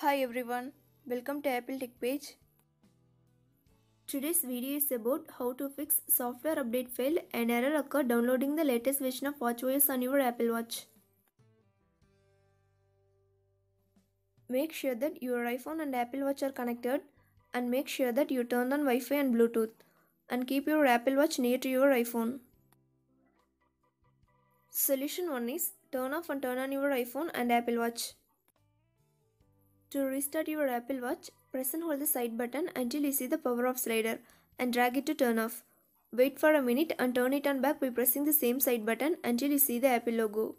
Hi everyone, welcome to Apple Tech page. Today's video is about how to fix software update failed and error occurred downloading the latest version of WatchOS on your Apple Watch. Make sure that your iPhone and Apple Watch are connected and make sure that you turn on Wi-Fi and Bluetooth and keep your Apple Watch near to your iPhone. Solution 1 is turn off and turn on your iPhone and Apple Watch. To restart your Apple Watch, press and hold the side button until you see the power off slider and drag it to turn off. Wait for a minute and turn it on back by pressing the same side button until you see the Apple logo.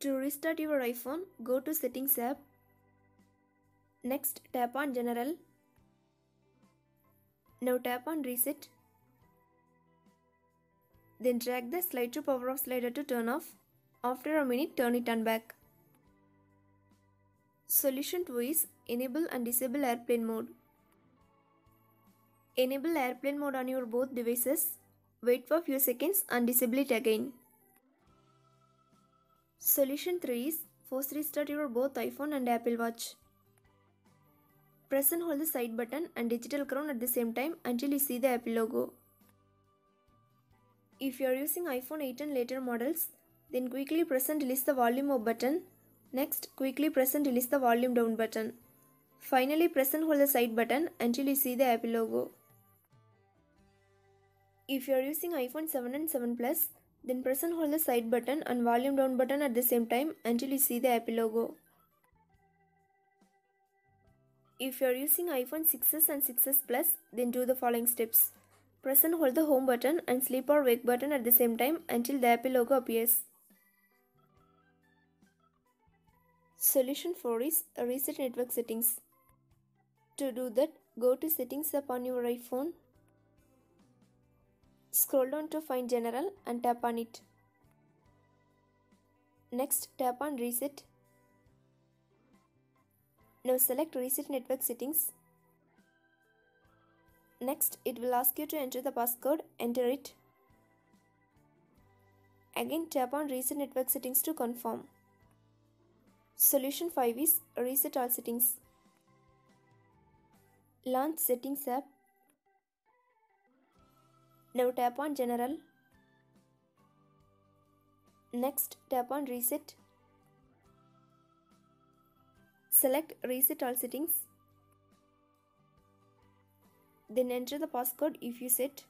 To restart your iPhone, go to Settings app. Next, tap on General. Now tap on Reset. Then drag the slide to power off slider to turn off. After a minute, turn it on back. Solution 2 is Enable and Disable Airplane Mode. Enable airplane mode on your both devices. Wait for few seconds and disable it again. Solution 3 is Force restart your both iPhone and Apple Watch. Press and hold the side button and digital crown at the same time until you see the Apple logo. If you are using iPhone 8 and later models, then quickly press and release the volume up button. Next, quickly press and release the volume down button. Finally, press and hold the side button until you see the Apple logo. If you are using iPhone 7 and 7 Plus, then press and hold the side button and volume down button at the same time until you see the Apple logo. If you are using iPhone 6s and 6s Plus, then do the following steps. Press and hold the home button and sleep or wake button at the same time until the Apple logo appears. Solution 4 is uh, Reset Network Settings. To do that, go to Settings app on your iPhone. Scroll down to find General and tap on it. Next, tap on Reset. Now select Reset Network Settings. Next, it will ask you to enter the passcode. Enter it. Again, tap on Reset Network Settings to confirm. Solution 5 is Reset All Settings. Launch Settings app. Now tap on General. Next, tap on Reset. Select Reset All Settings. Then enter the passcode if you set.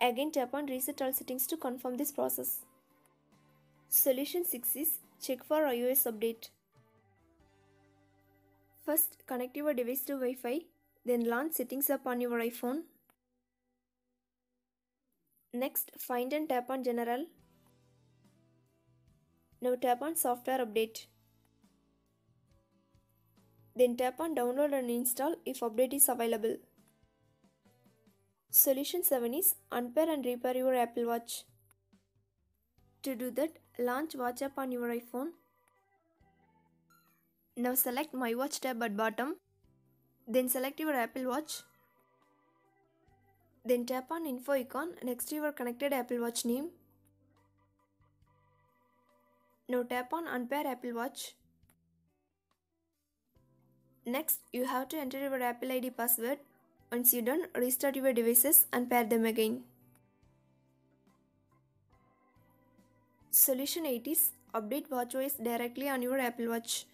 Again tap on Reset All Settings to confirm this process. Solution 6 is check for iOS update. First connect your device to Wi-Fi, then launch settings app on your iPhone. Next find and tap on general. Now tap on software update. Then tap on download and install if update is available. Solution 7 is unpair and repair your Apple Watch. To do that, launch Watch app on your iPhone. Now select My Watch tab at bottom. Then select your Apple Watch. Then tap on info icon next to your connected Apple Watch name. Now tap on unpair Apple Watch. Next, you have to enter your Apple ID password. Once you're done, restart your devices and pair them again. Solution 8 is update WatchOS directly on your Apple Watch.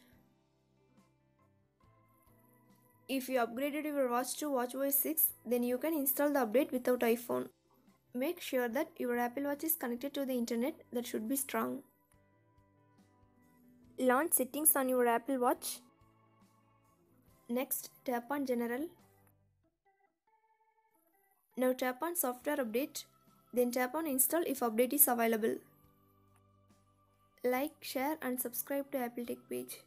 If you upgraded your watch to WatchOS 6, then you can install the update without iPhone. Make sure that your Apple Watch is connected to the internet that should be strong. Launch settings on your Apple Watch. Next, tap on General. Now tap on Software Update. Then tap on Install if update is available. Like, share and subscribe to Apple Tech page.